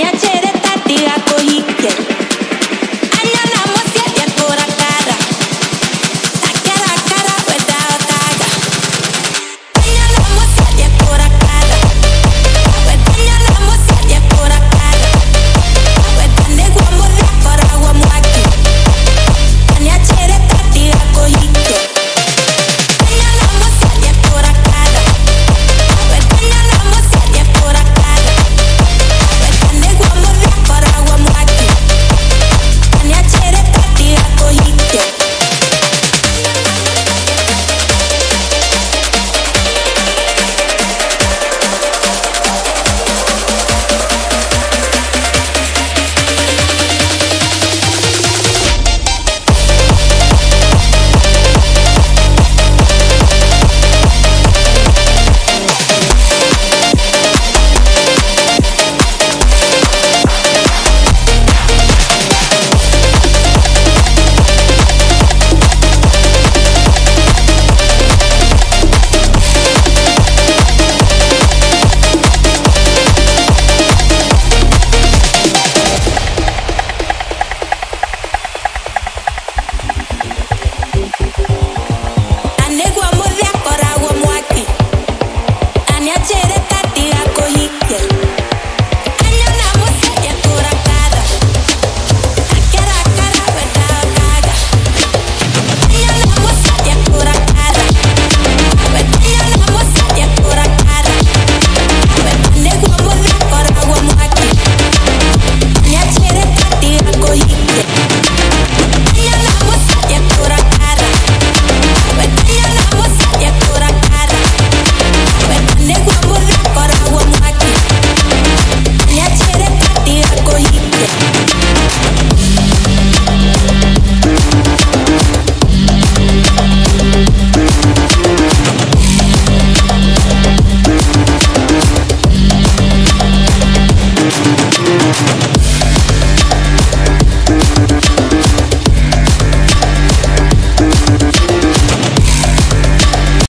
にゃちゃ mariachi